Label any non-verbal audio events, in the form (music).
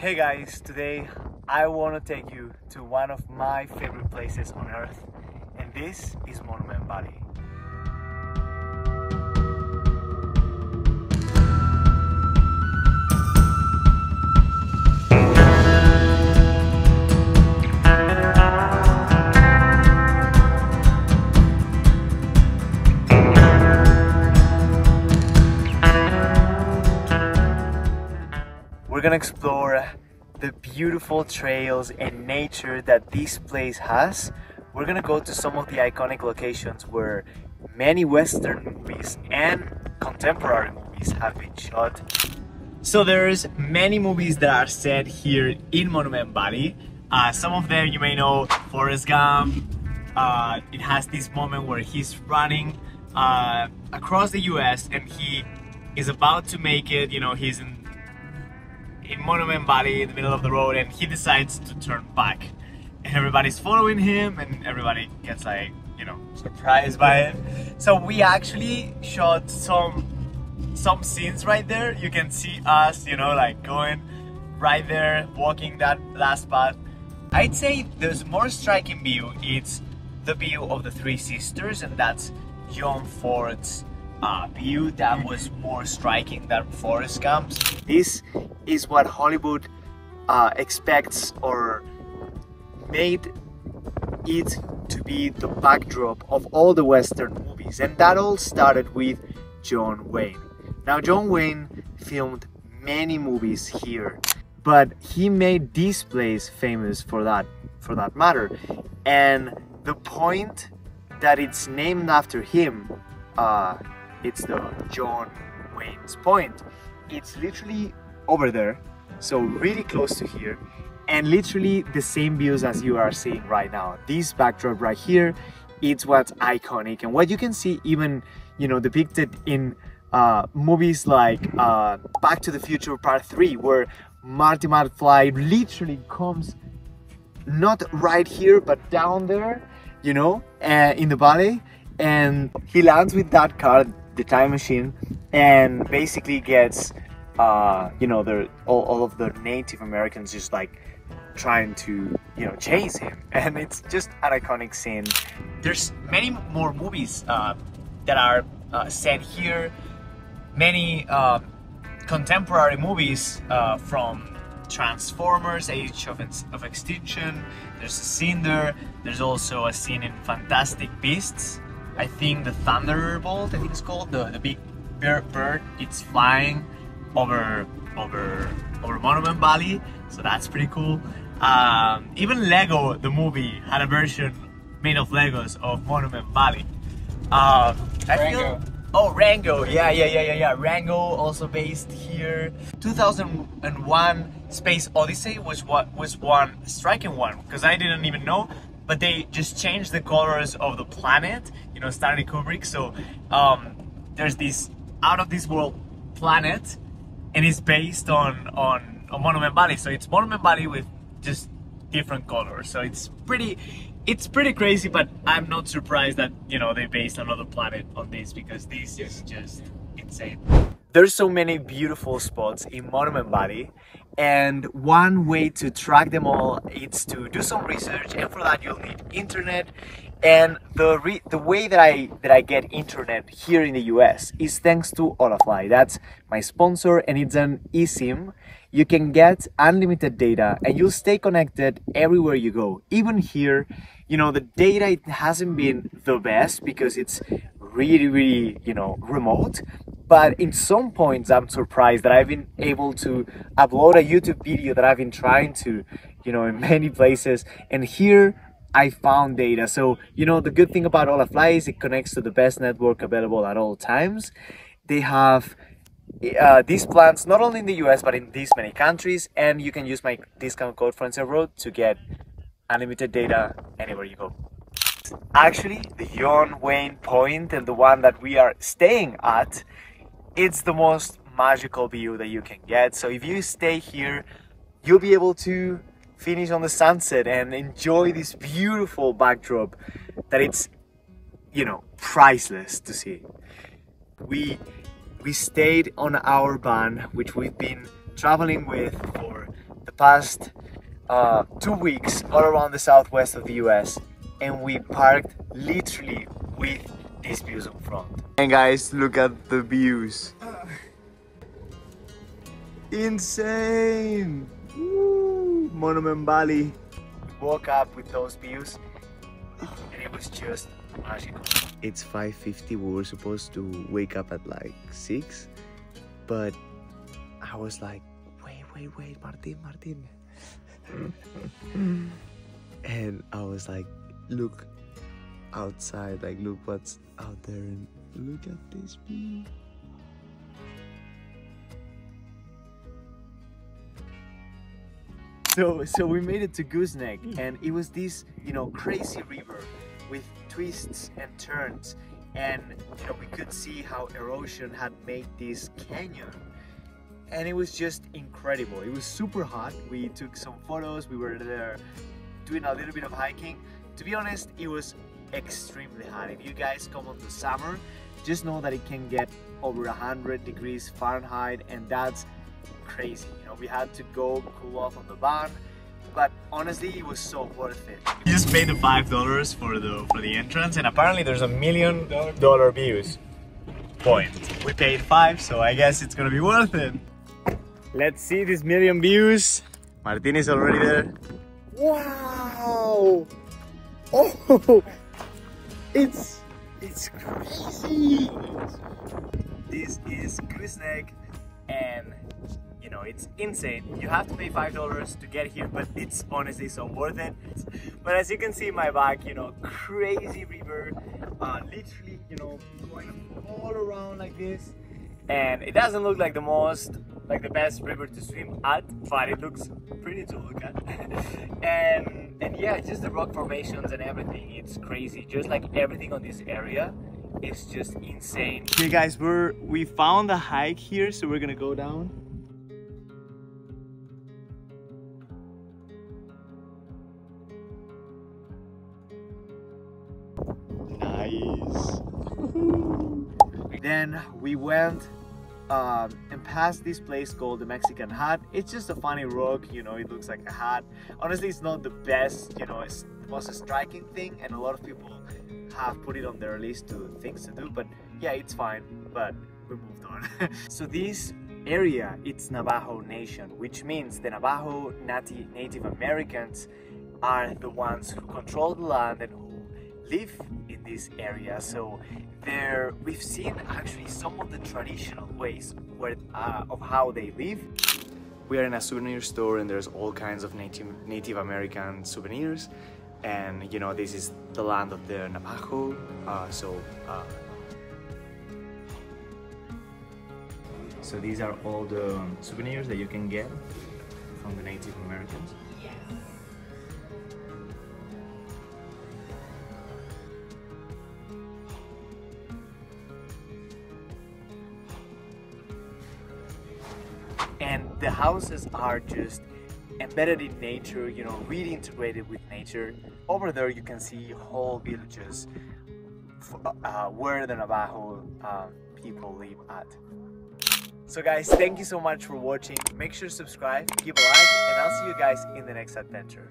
Hey guys, today I want to take you to one of my favorite places on earth, and this is Monument Valley. Gonna explore the beautiful trails and nature that this place has. We're gonna go to some of the iconic locations where many Western movies and contemporary movies have been shot. So there's many movies that are set here in Monument Valley. Uh, some of them you may know, Forrest Gump. Uh, it has this moment where he's running uh, across the U.S. and he is about to make it. You know, he's in in Monument Valley in the middle of the road and he decides to turn back. And everybody's following him and everybody gets like, you know, surprised by it. So we actually shot some some scenes right there. You can see us, you know, like going right there, walking that last path. I'd say there's more striking view. It's the view of the Three Sisters and that's John Ford's uh, view that was more striking than Forrest Gump's. This is what Hollywood uh, expects or made it to be the backdrop of all the Western movies, and that all started with John Wayne. Now, John Wayne filmed many movies here, but he made this place famous for that for that matter, and the point that it's named after him uh, it's the John Wayne's Point. It's literally over there, so really close to here, and literally the same views as you are seeing right now. This backdrop right here, it's what's iconic and what you can see even, you know, depicted in uh, movies like uh, Back to the Future Part 3, where Marty McFly literally comes not right here, but down there, you know, uh, in the valley, and he lands with that car the time machine and basically gets uh, you know the all, all of the Native Americans just like trying to you know chase him. (laughs) And it's just an iconic scene. There's many more movies uh, that are uh, set here. Many uh, contemporary movies uh, from Transformers Age of, of Extinction. There's a scene there. There's also a scene in Fantastic Beasts. I think the Thunderbolt, I think it's called, the, the big bird, it's flying over over over Monument Valley, so that's pretty cool. Um, even Lego, the movie, had a version made of Legos of Monument Valley. Uh, I feel, oh Rango, yeah, yeah, yeah, yeah, yeah. Rango also based here. 2001 Space Odyssey was what was one striking one because I didn't even know but they just changed the colors of the planet, you know, Stanley Kubrick. So um, there's this out of this world planet, and it's based on, on on Monument Valley. So it's Monument Valley with just different colors. So it's pretty it's pretty crazy, but I'm not surprised that you know they based another planet on this because this is just insane. There's so many beautiful spots in Monument Valley and one way to track them all is to do some research and for that you'll need internet and the the way that I that I get internet here in the US is thanks to Holafly. That's my sponsor and it's an eSIM. You can get unlimited data and you'll stay connected everywhere you go. Even here, you know, the data it hasn't been the best because it's really really, you know, remote, but in some points I'm surprised that I've been able to upload a YouTube video that I've been trying to, you know, in (laughs) many places. And here I found data. So, you know, the good thing about Holafly is it connects to the best network available at all times. They have uh, these plans not only in the US but in these many countries, and you can use my discount code Road to get unlimited data anywhere you go. Actually, the John Wayne Point and the one that we are staying at it's the most magical view that you can get. So if you stay here, you'll be able to finish on the sunset and enjoy this beautiful backdrop that it's, you know, priceless to see. We we stayed on our van, which we've been traveling with for the past uh, two weeks all around the southwest of the US and we parked literally with these views in front. And guys, look at the views. Insane! Monument Valley. Woke up with those views and it was just magical. It's 5.50, we were supposed to wake up at like 6, but I was like, wait, wait, wait, Martin, Martin. (laughs) and I was like, look outside, like look what's out there and look at this view. So, so we made it to Gooseneck and it was this, you know, crazy river with twists and turns. And you know we could see how erosion had made this canyon. And it was just incredible. It was super hot. We took some photos. We were there doing a little bit of hiking. To be honest it was extremely hot. If you guys come on the summer just know that it can get over 100 degrees Fahrenheit and that's crazy you know we had to go cool off on the van but honestly it was so worth it. You just paid the five dollars for the for the entrance and apparently there's a million dollar views point. We paid five so I guess it's gonna be worth it. Let's see these million views. Martin is already there. Wow! Oh, it's it's crazy. This is Gooseneck and you know it's insane. You have to pay five dollars to get here but it's honestly so worth it. But as you can see my back you know crazy river uh, literally you know going all around like this. And it doesn't look like the most like the best river to swim at but it looks pretty to look at. (laughs) And and yeah just the rock formations and everything it's crazy. Just like everything on this area is just insane okay guys we're we found a hike here so we're gonna go down Nice. (laughs) then we went um, and passed this place called the Mexican Hat. It's just a funny rock, you know, it looks like a hat. Honestly, it's not the best, you know, it's the most striking thing and a lot of people have put it on their list to things to do, but yeah, it's fine, but we moved on. (laughs) so this area, it's Navajo Nation, which means the Navajo Native Americans are the ones who control the land and who live in this area. So there we've seen actually some of the traditional ways where, uh, of how they live. We are in a souvenir store and there's all kinds of native native american souvenirs and you know this is the land of the navajo uh, so uh, so these are all the souvenirs that you can get from the native americans? And the houses are just embedded in nature, you know, really integrated with nature. Over there you can see whole villages uh, where the Navajo uh, people live at. So guys, thank you so much for watching. Make sure to subscribe, give a like, and I'll see you guys in the next adventure.